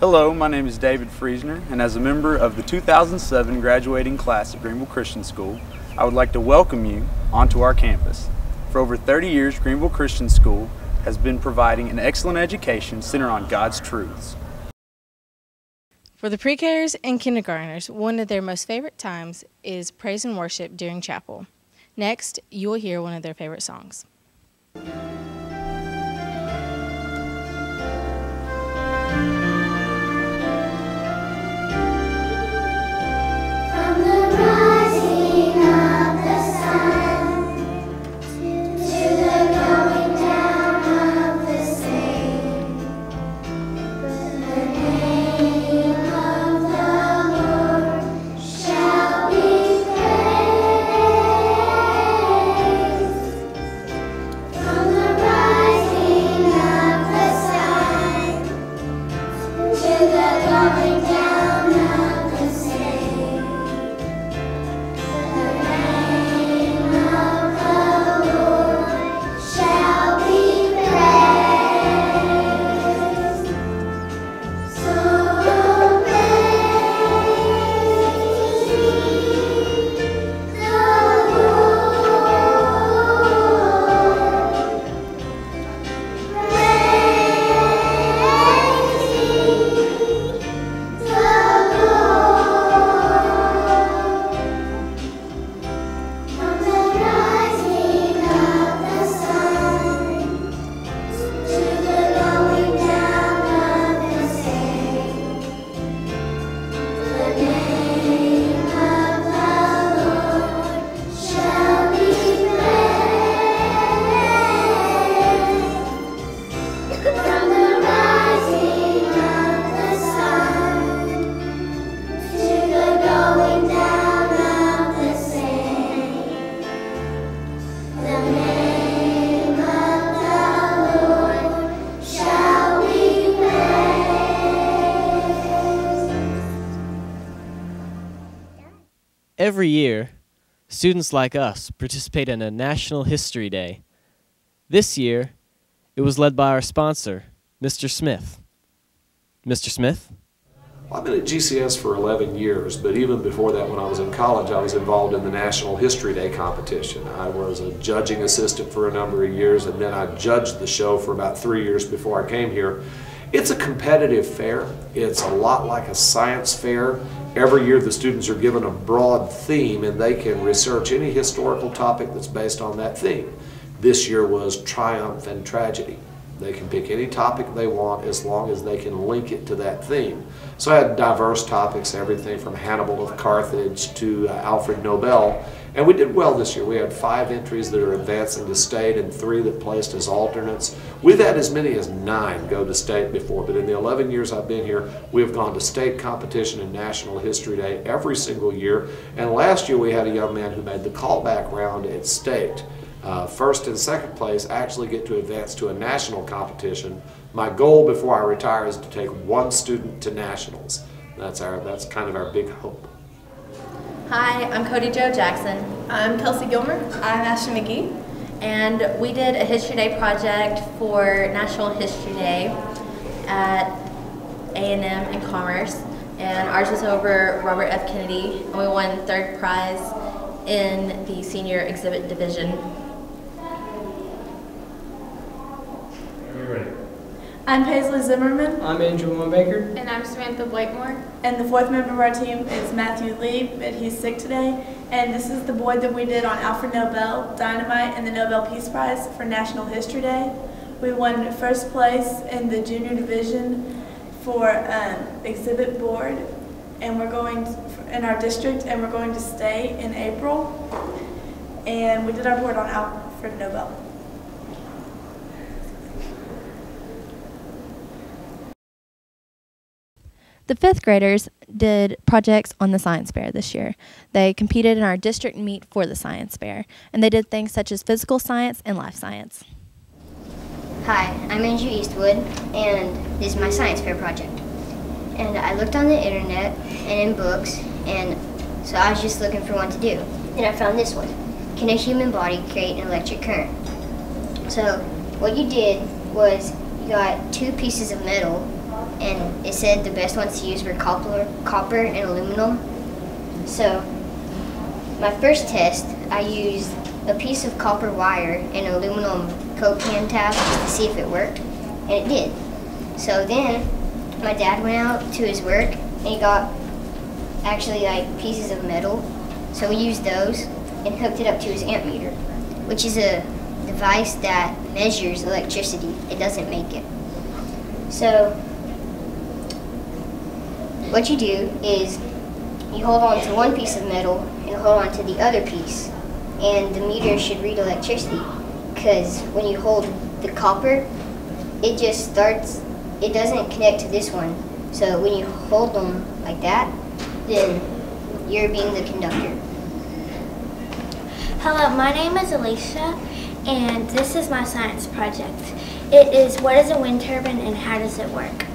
Hello, my name is David Friesner, and as a member of the 2007 graduating class at Greenville Christian School, I would like to welcome you onto our campus. For over 30 years, Greenville Christian School has been providing an excellent education centered on God's truths. For the pre-Kers and kindergartners, one of their most favorite times is praise and worship during chapel. Next, you will hear one of their favorite songs. Every year, students like us participate in a National History Day. This year, it was led by our sponsor, Mr. Smith. Mr. Smith? Well, I've been at GCS for 11 years, but even before that, when I was in college, I was involved in the National History Day competition. I was a judging assistant for a number of years, and then I judged the show for about three years before I came here. It's a competitive fair. It's a lot like a science fair. Every year, the students are given a broad theme, and they can research any historical topic that's based on that theme. This year was triumph and tragedy. They can pick any topic they want as long as they can link it to that theme. So I had diverse topics, everything from Hannibal of Carthage to uh, Alfred Nobel. And we did well this year. We had five entries that are advancing to state and three that placed as alternates. We've had as many as nine go to state before, but in the 11 years I've been here, we have gone to state competition and National History Day every single year. And last year we had a young man who made the callback round at state uh, first and second place actually get to advance to a national competition. My goal before I retire is to take one student to nationals. That's our that's kind of our big hope. Hi, I'm Cody Joe Jackson. I'm Kelsey Gilmer. I'm Ashton McGee. And we did a History Day project for National History Day at A&M and Commerce. And ours was over Robert F. Kennedy, and we won third prize in the senior exhibit division. I'm Paisley Zimmerman, I'm Andrew Baker. And I'm Samantha Blakemore. and the fourth member of our team is Matthew Lee, but he's sick today. And this is the board that we did on Alfred Nobel, Dynamite, and the Nobel Peace Prize for National History Day. We won first place in the junior division for um, exhibit board, and we're going to, in our district, and we're going to stay in April. And we did our board on Alfred Nobel. The fifth graders did projects on the science fair this year. They competed in our district meet for the science fair, and they did things such as physical science and life science. Hi, I'm Andrew Eastwood, and this is my science fair project. And I looked on the internet and in books, and so I was just looking for one to do. And I found this one. Can a human body create an electric current? So what you did was you got two pieces of metal, and it said the best ones to use were copper, copper and aluminum. So my first test, I used a piece of copper wire and aluminum Coke can tab to see if it worked, and it did. So then my dad went out to his work and he got actually like pieces of metal. So we used those and hooked it up to his ammeter, which is a device that measures electricity. It doesn't make it. So what you do is you hold on to one piece of metal and hold on to the other piece. And the meter should read electricity because when you hold the copper, it just starts, it doesn't connect to this one. So when you hold them like that, then you're being the conductor. Hello, my name is Alicia, and this is my science project. It is what is a wind turbine and how does it work?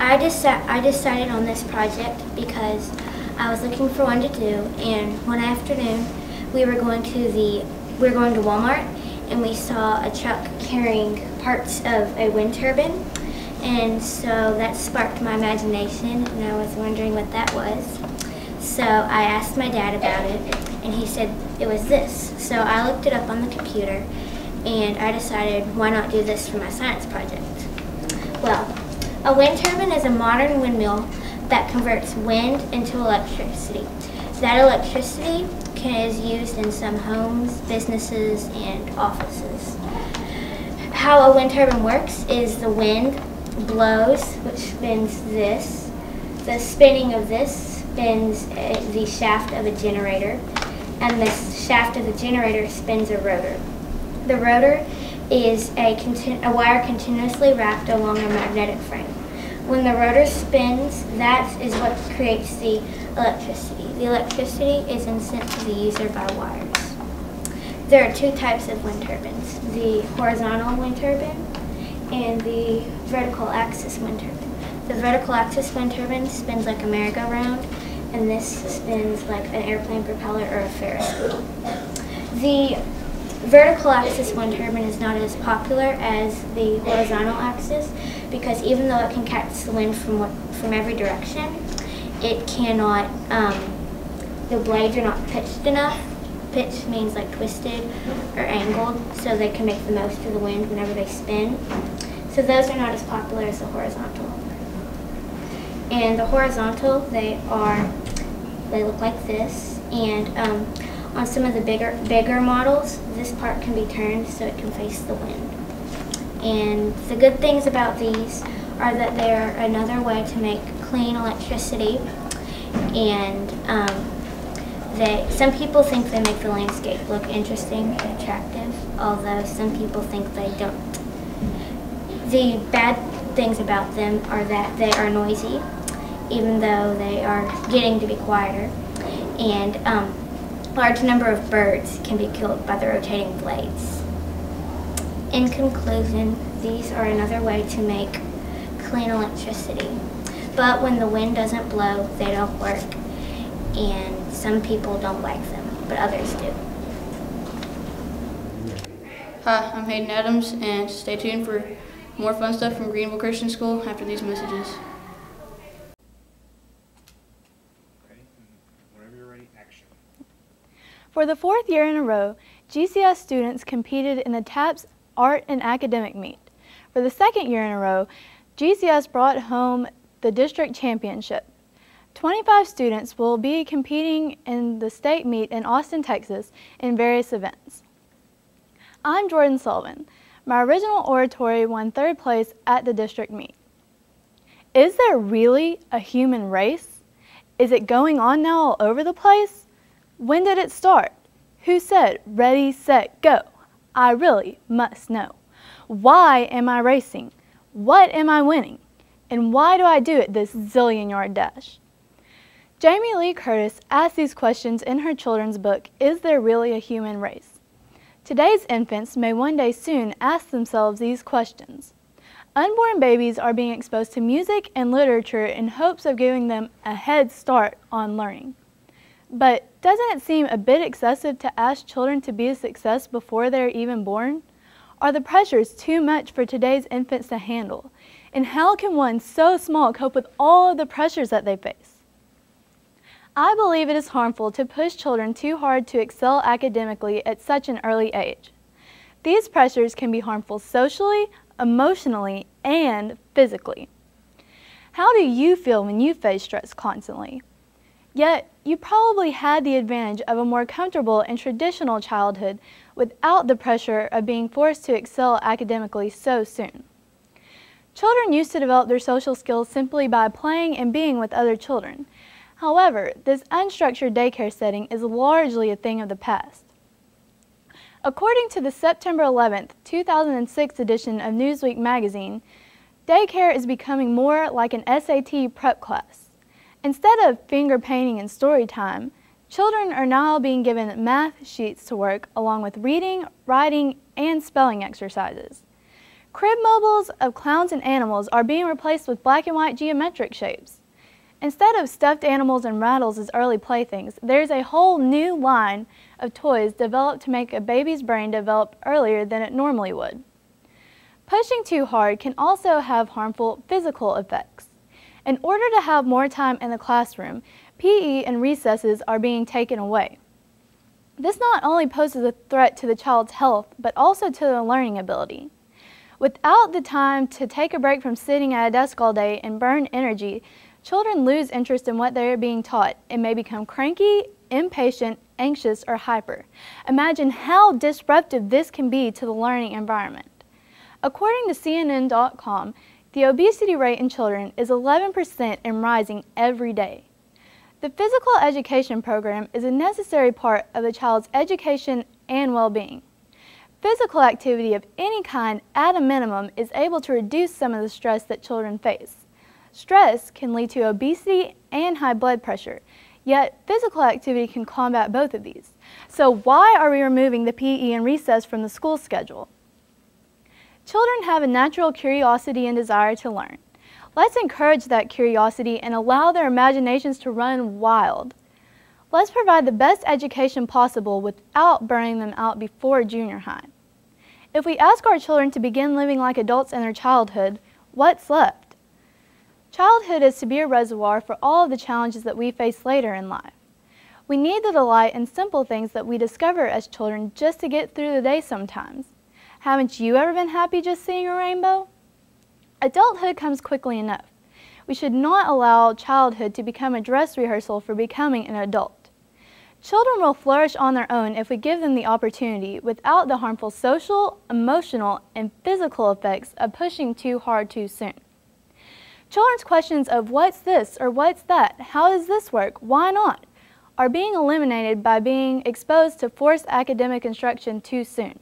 I, deci- I decided on this project because I was looking for one to do, and one afternoon we were going to the we were going to Walmart, and we saw a truck carrying parts of a wind turbine, and so that sparked my imagination, and I was wondering what that was. So I asked my dad about it, and he said it was this. So I looked it up on the computer, and I decided why not do this for my science project. Well, a wind turbine is a modern windmill that converts wind into electricity. That electricity can, is used in some homes, businesses, and offices. How a wind turbine works is the wind blows, which spins this. The spinning of this spins uh, the shaft of a generator, and the shaft of the generator spins a rotor. The rotor is a, a wire continuously wrapped along a magnetic frame. When the rotor spins, that is what creates the electricity. The electricity is sent to the user by wires. There are two types of wind turbines, the horizontal wind turbine and the vertical axis wind turbine. The vertical axis wind turbine spins like a merry-go-round, and this spins like an airplane propeller or a Ferris wheel. The vertical axis wind turbine is not as popular as the horizontal axis because even though it can catch the wind from what, from every direction, it cannot. Um, the blades are not pitched enough. Pitch means like twisted or angled, so they can make the most of the wind whenever they spin. So those are not as popular as the horizontal. And the horizontal, they are, they look like this, and um, on some of the bigger bigger models, this part can be turned so it can face the wind. And the good things about these are that they're another way to make clean electricity. And um, they, some people think they make the landscape look interesting and attractive, although some people think they don't. The bad things about them are that they are noisy, even though they are getting to be quieter. And um, large number of birds can be killed by the rotating blades. In conclusion, these are another way to make clean electricity. But when the wind doesn't blow, they don't work. And some people don't like them, but others do. Hi, I'm Hayden Adams, and stay tuned for more fun stuff from Greenville Christian School after these messages. For the fourth year in a row, GCS students competed in the TAPPS Art and Academic Meet. For the second year in a row, GCS brought home the district championship. 25 students will be competing in the state meet in Austin, Texas in various events. I'm Jordan Sullivan. My original oratory won third place at the district meet. Is there really a human race? Is it going on now all over the place? When did it start? Who said ready, set, go? I really must know. Why am I racing? What am I winning? And why do I do it this zillion yard dash? Jamie Lee Curtis asked these questions in her children's book, Is There Really a Human Race? Today's infants may one day soon ask themselves these questions. Unborn babies are being exposed to music and literature in hopes of giving them a head start on learning. But doesn't it seem a bit excessive to ask children to be a success before they're even born? Are the pressures too much for today's infants to handle? And how can one so small cope with all of the pressures that they face? I believe it is harmful to push children too hard to excel academically at such an early age. These pressures can be harmful socially, emotionally, and physically. How do you feel when you face stress constantly? Yet, you probably had the advantage of a more comfortable and traditional childhood without the pressure of being forced to excel academically so soon. Children used to develop their social skills simply by playing and being with other children. However, this unstructured daycare setting is largely a thing of the past. According to the September 11, 2006 edition of Newsweek magazine, daycare is becoming more like an SAT prep class. Instead of finger painting and story time, children are now being given math sheets to work along with reading, writing, and spelling exercises. Crib mobiles of clowns and animals are being replaced with black and white geometric shapes. Instead of stuffed animals and rattles as early playthings, there's a whole new line of toys developed to make a baby's brain develop earlier than it normally would. Pushing too hard can also have harmful physical effects. In order to have more time in the classroom, PE and recesses are being taken away. This not only poses a threat to the child's health, but also to their learning ability. Without the time to take a break from sitting at a desk all day and burn energy, children lose interest in what they are being taught and may become cranky, impatient, anxious, or hyper. Imagine how disruptive this can be to the learning environment. According to CNN.com, the obesity rate in children is 11% and rising every day. The physical education program is a necessary part of a child's education and well-being. Physical activity of any kind at a minimum is able to reduce some of the stress that children face. Stress can lead to obesity and high blood pressure, yet physical activity can combat both of these. So why are we removing the PE and recess from the school schedule? Children have a natural curiosity and desire to learn. Let's encourage that curiosity and allow their imaginations to run wild. Let's provide the best education possible without burning them out before junior high. If we ask our children to begin living like adults in their childhood, what's left? Childhood is to be a reservoir for all of the challenges that we face later in life. We need the delight in simple things that we discover as children just to get through the day sometimes. Haven't you ever been happy just seeing a rainbow? Adulthood comes quickly enough. We should not allow childhood to become a dress rehearsal for becoming an adult. Children will flourish on their own if we give them the opportunity without the harmful social, emotional, and physical effects of pushing too hard too soon. Children's questions of what's this or what's that, how does this work, why not, are being eliminated by being exposed to forced academic instruction too soon.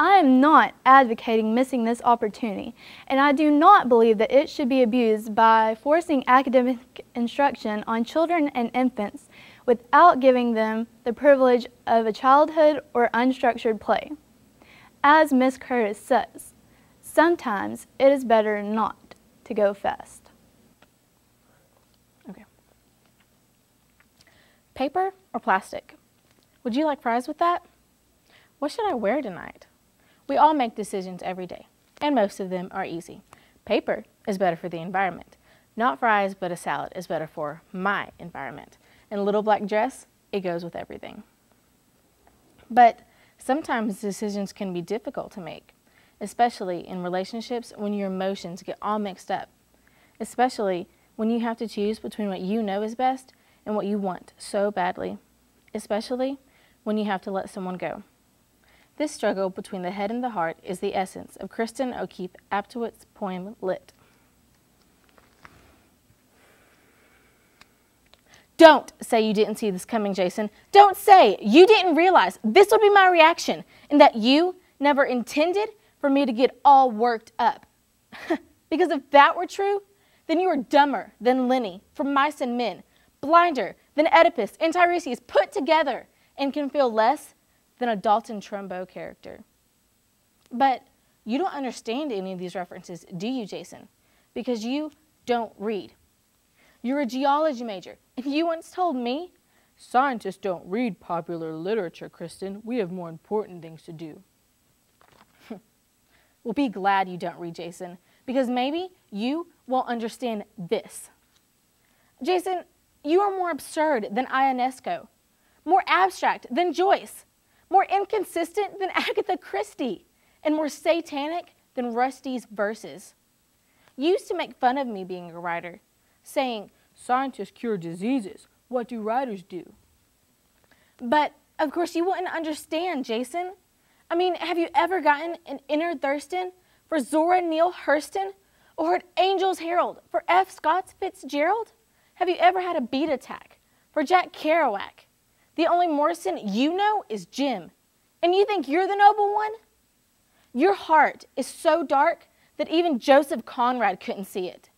I am not advocating missing this opportunity, and I do not believe that it should be abused by forcing academic instruction on children and infants without giving them the privilege of a childhood or unstructured play. As Miss Curtis says, sometimes it is better not to go fast. Okay. Paper or plastic? Would you like fries with that? What should I wear tonight? We all make decisions every day, and most of them are easy. Paper is better for the environment. Not fries, but a salad is better for my environment. And a little black dress, it goes with everything. But sometimes decisions can be difficult to make, especially in relationships when your emotions get all mixed up, especially when you have to choose between what you know is best and what you want so badly, especially when you have to let someone go. This struggle between the head and the heart is the essence of Cristin O'Keefe Aptowicz's poem Lit. Don't say you didn't see this coming, Jason. Don't say you didn't realize this would be my reaction and that you never intended for me to get all worked up. because if that were true, then you are dumber than Lennie from Mice and Men, blinder than Oedipus and Tiresias put together, and can feel less than a Dalton Trumbo character. But you don't understand any of these references, do you, Jason? Because you don't read. You're a geology major, and you once told me, Scientists don't read popular literature, Cristin. We have more important things to do. well, be glad you don't read, Jason, because maybe you won't understand this. Jason, you are more absurd than Ionesco, more abstract than Joyce, more inconsistent than Agatha Christie, and more satanic than Rushdie's verses. Used to make fun of me being a writer, saying, Scientists cure diseases. What do writers do? But of course, you wouldn't understand, Jason. I mean, have you ever gotten an inner Thurston for Zora Neale Hurston or heard Angel's Herald for F. Scott Fitzgerald? Have you ever had a beat attack for Jack Kerouac? The only Morrison you know is Jim, and you think you're the noble one? Your heart is so dark that even Joseph Conrad couldn't see it.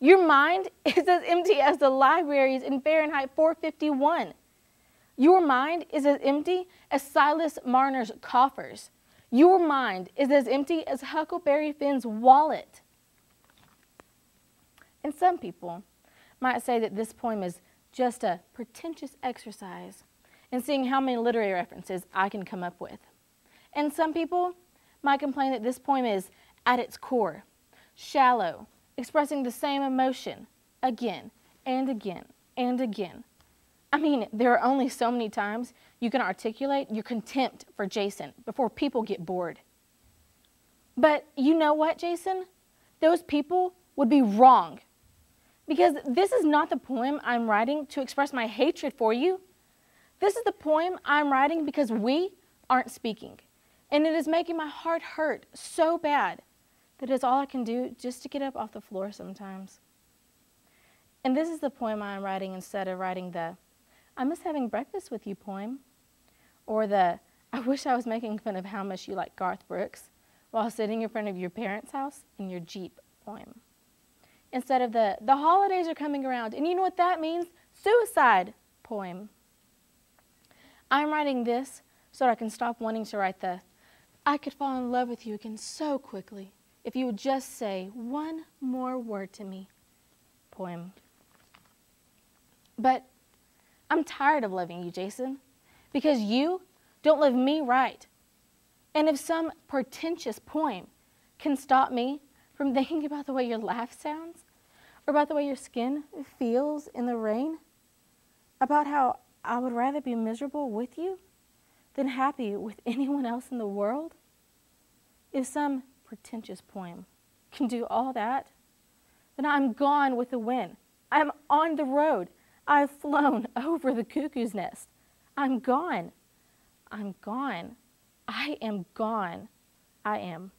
Your mind is as empty as the libraries in Fahrenheit 451. Your mind is as empty as Silas Marner's coffers. Your mind is as empty as Huckleberry Finn's wallet. And some people might say that this poem is just a pretentious exercise in seeing how many literary references I can come up with. And some people might complain that this poem is, at its core, shallow, expressing the same emotion again and again and again. I mean, there are only so many times you can articulate your contempt for Jason before people get bored. But you know what, Jason? Those people would be wrong. Because this is not the poem I'm writing to express my hatred for you. This is the poem I'm writing because we aren't speaking. And it is making my heart hurt so bad that it's all I can do just to get up off the floor sometimes. And this is the poem I'm writing instead of writing the I miss having breakfast with you poem or the I wish I was making fun of how much you like Garth Brooks while sitting in front of your parents' house in your Jeep poem. Instead of the the holidays are coming around and you know what that means? Suicide poem. I'm writing this so that I can stop wanting to write the I could fall in love with you again so quickly if you would just say one more word to me poem. But I'm tired of loving you, Jason, because you don't love me right. And if some pretentious poem can stop me from thinking about the way your laugh sounds, or about the way your skin feels in the rain, about how I would rather be miserable with you than happy with anyone else in the world, if some pretentious poem can do all that, then I'm gone with the wind. I'm on the road. I've flown over the cuckoo's nest. I'm gone. I'm gone. I am gone. I am.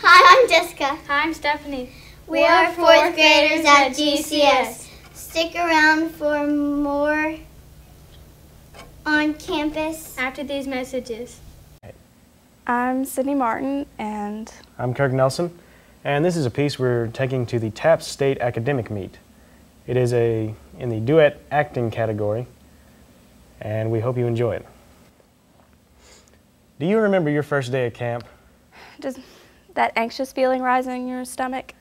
Hi, I'm Jessica. Hi, I'm Stephanie. We are fourth graders at GCS. Stick around for more on campus. After these messages. I'm Sydney Martin, and I'm Kirk Nelson, and this is a piece we're taking to the TAPPS State Academic Meet. It is a in the duet acting category, and we hope you enjoy it. Do you remember your first day at camp? does that anxious feeling rise in your stomach?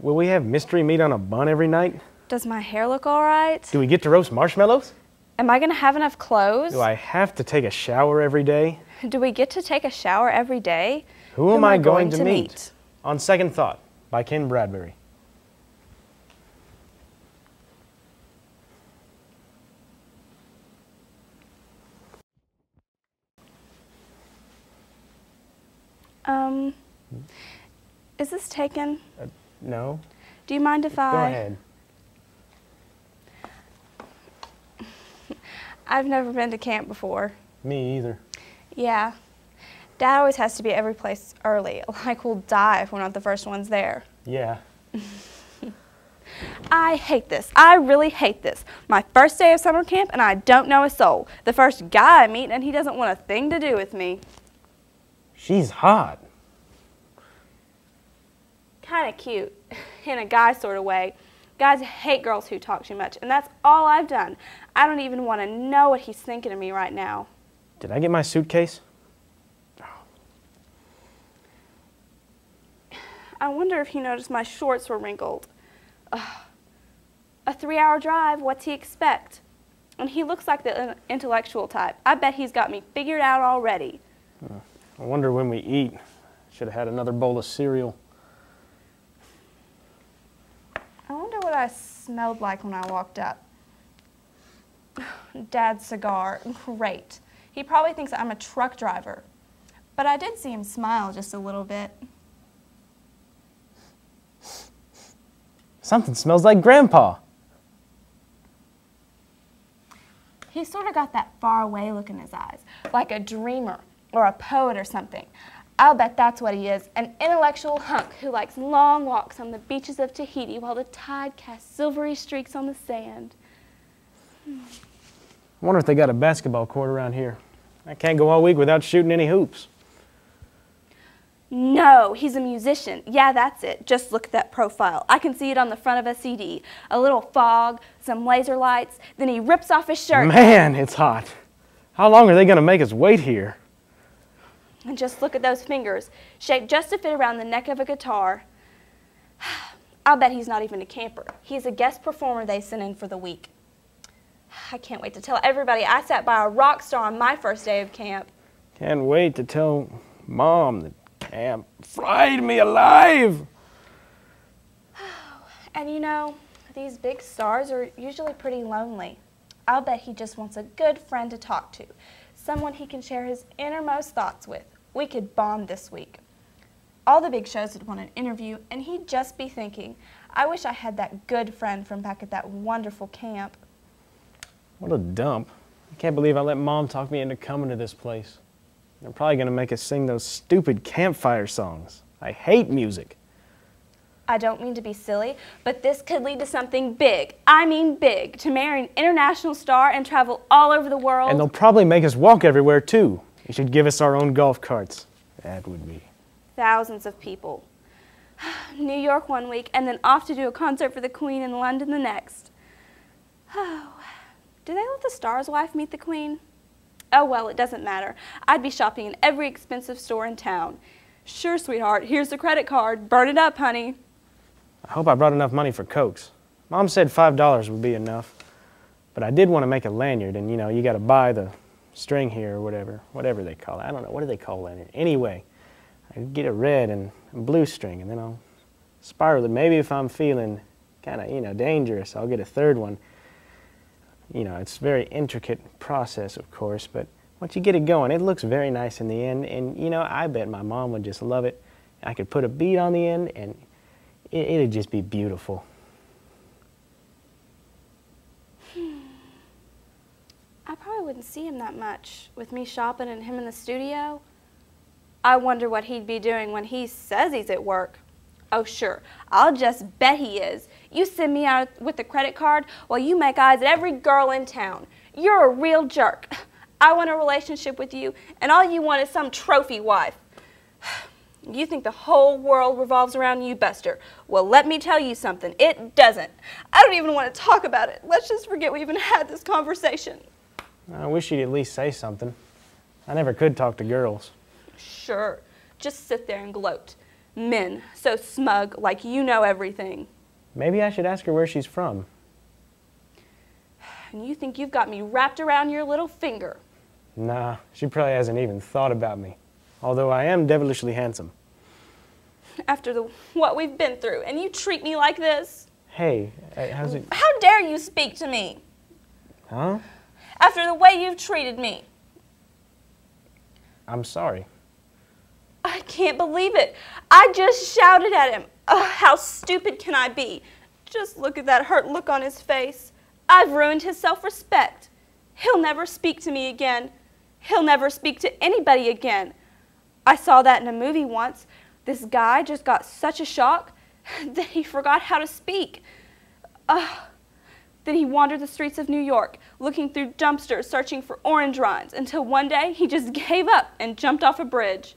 Will we have mystery meat on a bun every night? Does my hair look all right? Do we get to roast marshmallows? Am I going to have enough clothes? Do I have to take a shower every day? Do we get to take a shower every day? Who, am I going, to, meet? On Second Thought by Ken Bradbury. Um, is this taken? Uh, no. Do you mind if I? Go ahead. I've never been to camp before. Me either. Yeah. Dad always has to be every place early. Like we'll die if we're not the first ones there. Yeah. I hate this. I really hate this. My first day of summer camp and I don't know a soul. The first guy I meet and he doesn't want a thing to do with me. She's hot. Kind of cute, in a guy sort of way. Guys hate girls who talk too much, and that's all I've done. I don't even want to know what he's thinking of me right now. Did I get my suitcase? I wonder if he noticed my shorts were wrinkled. Ugh. A three-hour drive, what's he expect? And he looks like the intellectual type. I bet he's got me figured out already. I wonder when we eat. Should have had another bowl of cereal. I wonder what I smelled like when I walked up. Dad's cigar, great. He probably thinks I'm a truck driver. But I did see him smile just a little bit. Something smells like Grandpa. He sort of got that far away look in his eyes, like a dreamer or a poet or something. I'll bet that's what he is an intellectual hunk who likes long walks on the beaches of Tahiti while the tide casts silvery streaks on the sand. Hmm. I wonder if they got a basketball court around here. I can't go all week without shooting any hoops. No, he's a musician. Yeah, that's it. Just look at that profile. I can see it on the front of a CD. A little fog, some laser lights, then he rips off his shirt. Man, it's hot. How long are they going to make us wait here? And just look at those fingers, shaped just to fit around the neck of a guitar. I'll bet he's not even a camper. He's a guest performer they sent in for the week. I can't wait to tell everybody I sat by a rock star on my first day of camp. Can't wait to tell Mom that camp fried me alive. And you know, these big stars are usually pretty lonely. I'll bet he just wants a good friend to talk to, someone he can share his innermost thoughts with. We could bond this week. All the big shows would want an interview, and he'd just be thinking, I wish I had that good friend from back at that wonderful camp. What a dump. I can't believe I let Mom talk me into coming to this place. They're probably going to make us sing those stupid campfire songs. I hate music. I don't mean to be silly, but this could lead to something big. I mean big. To marry an international star and travel all over the world. And they'll probably make us walk everywhere, too. You should give us our own golf carts. That would be. Thousands of people. New York one week, and then off to do a concert for the Queen in London the next. Oh, do they let the star's wife meet the Queen? Oh, well, it doesn't matter. I'd be shopping in every expensive store in town. Sure, sweetheart, here's the credit card. Burn it up, honey. I hope I brought enough money for Cokes. Mom said $5 would be enough. But I did want to make a lanyard, and you know, you got to buy the string here or whatever, whatever they call it. I don't know. What do they call lanyard? Anyway, I get a red and blue string, and then I'll spiral it. Maybe if I'm feeling kind of, you know, dangerous, I'll get a third one. You know, it's a very intricate process, of course, but once you get it going, it looks very nice in the end. And, you know, I bet my mom would just love it. I could put a bead on the end, and it, it'd just be beautiful. I probably wouldn't see him that much with me shopping and him in the studio. I wonder what he'd be doing when he says he's at work. Oh, sure. I'll just bet he is. You send me out with a credit card while you make eyes at every girl in town. You're a real jerk. I want a relationship with you, and all you want is some trophy wife. You think the whole world revolves around you, Buster. Well, let me tell you something. It doesn't. I don't even want to talk about it. Let's just forget we even had this conversation. I wish you'd at least say something. I never could talk to girls. Sure. Just sit there and gloat. Men, so smug, like you know everything. Maybe I should ask her where she's from. And you think you've got me wrapped around your little finger. Nah, she probably hasn't even thought about me. Although I am devilishly handsome. After the what we've been through, and you treat me like this? Hey, uh, how's it? How dare you speak to me? Huh? After the way you've treated me. I'm sorry. I can't believe it. I just shouted at him. Ugh, how stupid can I be? Just look at that hurt look on his face. I've ruined his self respect. He'll never speak to me again. He'll never speak to anybody again. I saw that in a movie once. This guy just got such a shock that he forgot how to speak. Ugh. Then he wandered the streets of New York, looking through dumpsters searching for orange rinds, until one day he just gave up and jumped off a bridge.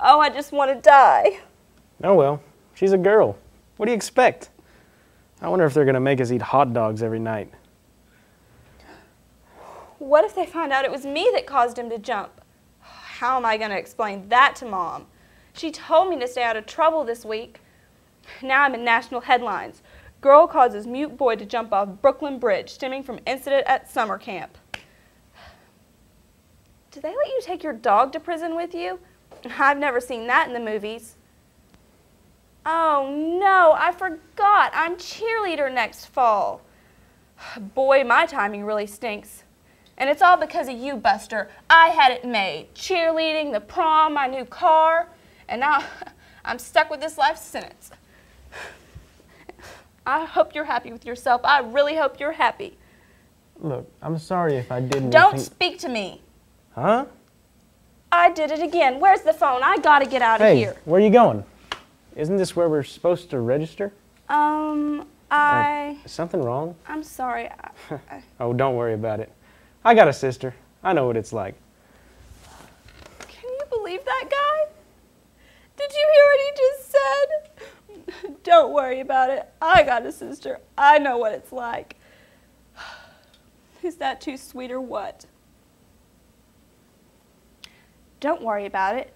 Oh, I just want to die. Oh well, she's a girl. What do you expect? I wonder if they're going to make us eat hot dogs every night. What if they find out it was me that caused him to jump? How am I going to explain that to Mom? She told me to stay out of trouble this week. Now I'm in national headlines. Girl causes mute boy to jump off Brooklyn Bridge stemming from incident at summer camp. Do they let you take your dog to prison with you? I've never seen that in the movies. Oh no, I forgot. I'm cheerleader next fall. Boy, my timing really stinks. And it's all because of you, Buster. I had it made. Cheerleading, the prom, my new car, and now I'm stuck with this life sentence. I hope you're happy with yourself. I really hope you're happy. Look, I'm sorry if I didn't. Don't speak to me. Huh? I did it again. Where's the phone? I gotta get out of Hey, here. where are you going? Isn't this where we're supposed to register? Um, I. Is something wrong? I'm sorry. I, I, Oh, don't worry about it. I got a sister. I know what it's like. can you believe that guy? Did you hear what he just said? Don't worry about it. I got a sister. I know what it's like. Is that too sweet or what? Don't worry about it.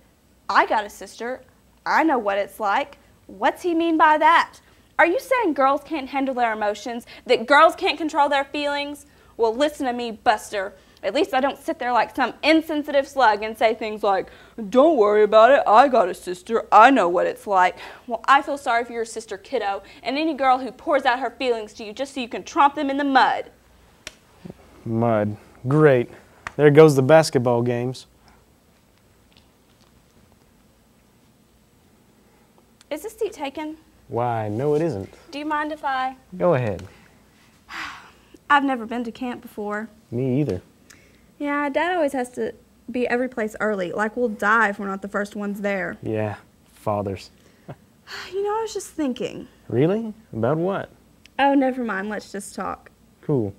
I got a sister. I know what it's like. What's he mean by that? Are you saying girls can't handle their emotions? That girls can't control their feelings? Well, listen to me, Buster. At least I don't sit there like some insensitive slug and say things like, Don't worry about it. I got a sister. I know what it's like. Well, I feel sorry for your sister, kiddo, and any girl who pours out her feelings to you just so you can tromp them in the mud. Mud. Great. There goes the basketball games. Is this seat taken? Why, no, it isn't. Do you mind if I? Go ahead. I've never been to camp before. Me either. Yeah, Dad always has to be every place early. Like we'll die if we're not the first ones there. Yeah, fathers. You know, I was just thinking. Really? About what? Oh, never mind. Let's just talk. Cool.